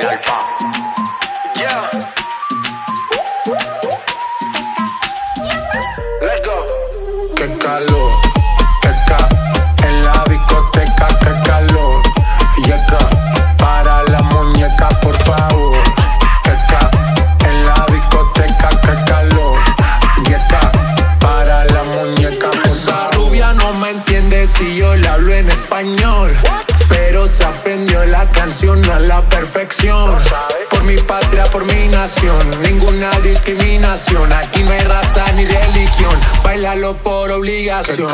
El alfa. Yeah. Let's go. Qué calor, qué ca en la discoteca, qué calor. Y acá, para la muñeca, por favor. Qué ca en la discoteca, qué calor. Y acá, para la muñeca, por favor. rubia no me entiende si yo le hablo en español. Se aprendió la canción a la perfección. Por mi patria, por mi nación, ninguna discriminación. Aquí no hay raza ni religión. Bailalo por obligación.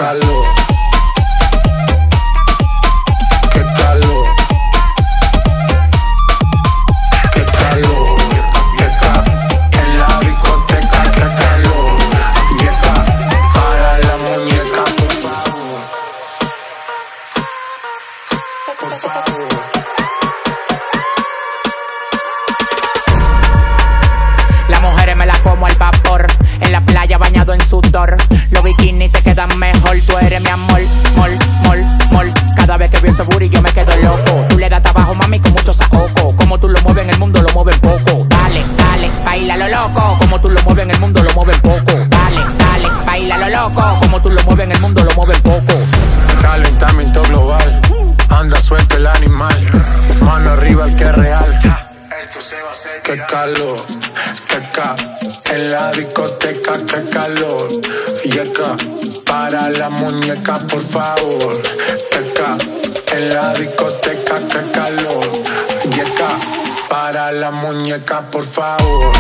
Las mujeres me la como al vapor. En la playa bañado en sudor. Los bikinis te quedan mejor. Tú eres mi amor, mol, mol, mol. Cada vez que veo ese booty yo me quedo loco. Tú le das trabajo, mami, con mucho saoco. Como tú lo mueves en el mundo, lo mueves poco. Dale, dale, baila lo loco. Como tú lo mueves en el mundo, lo mueves poco. Dale, dale, baila lo loco. Como tú lo mueves en el mundo, lo mueves poco. Calor, qué ca, en la discoteca, qué calor. Y acá, para la muñeca, por favor. Qué ca, en la discoteca, qué calor. Y acá, para la muñeca, por favor.